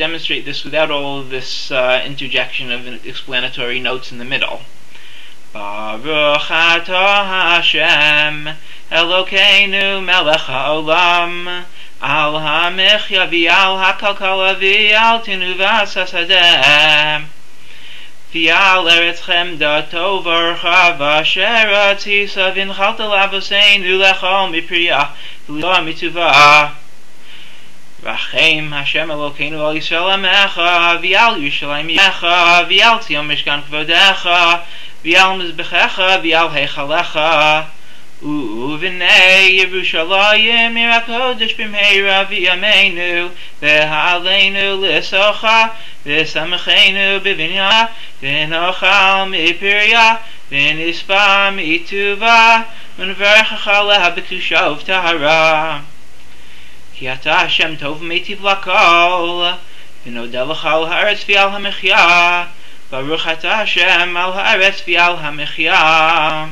demonstrate this without all this uh, interjection of explanatory notes in the middle. Baruch atah Hashem Elokeinu melech haolam al hamichya v'al hakalkala v'al tinuvas hasadeh v'al eretz chemda tovar chava shera tzisa v'nchalta lavoseinu lechol mipriya v'lo mituvah Rachem, Hashem Elokeinu, Al Yisrael Amecha, Vial Yerushalayim Yemecha, Vial Tzion Mishkan Kvodecha, Vial Mizbechecha, Vial Heichalecha, Uvinei Yerushalayim, Yerak Hodesh Bimheira, Viyameinu, Vehaleinu Lissocha, Vesamecheinu Bivinya, Vinochal Mipirya, Vinispa Mituva, Vinverchecha Lehabitushov Tahara. Vinverchecha Lehabitushov Tahara. כי אתה השם טוב ומיטיב לכל, ונודה לך על הארץ ועל המחיה, ברוך אתה השם על הארץ ועל המחיה.